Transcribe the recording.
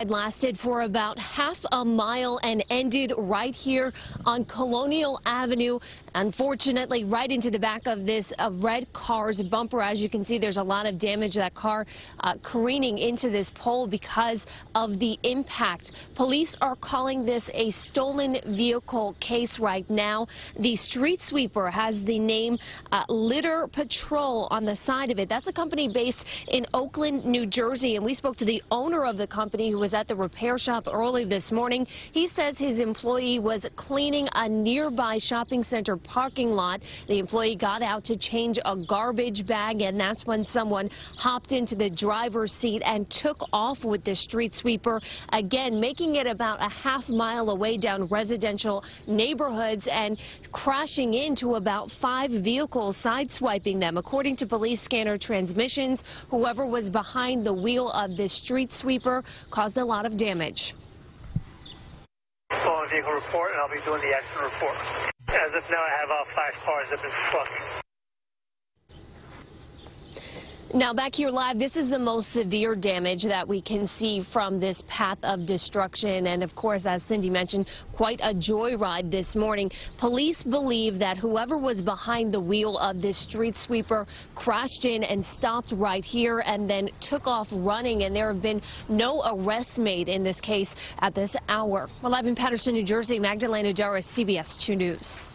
It lasted for about half a mile and ended right here on Colonial Avenue. Unfortunately, right into the back of this uh, red car's bumper. As you can see, there's a lot of damage. That car uh, careening into this pole because of the impact. Police are calling this a stolen vehicle case right now. The street sweeper has the name uh, Litter Patrol on the side of it. That's a company based in Oakland, New Jersey, and we spoke to the owner of the company who was at the repair shop early this morning. He says his employee was cleaning a nearby shopping center parking lot. The employee got out to change a garbage bag, and that's when someone hopped into the driver's seat and took off with the street sweeper, again, making it about a half mile away down residential neighborhoods and crashing into about five vehicles, sideswiping them. According to police scanner transmissions, whoever was behind the wheel of this street sweeper caused caused a lot of damage. Vehicle report, and I'll be doing the accident report. As of now, I have uh, five cars that have been struck. Now back here live, this is the most severe damage that we can see from this path of destruction. And of course, as Cindy mentioned, quite a joyride this morning. Police believe that whoever was behind the wheel of this street sweeper crashed in and stopped right here and then took off running. And there have been no arrests made in this case at this hour. Well, live in Paterson, New Jersey, Magdalena Doris, CBS 2 News.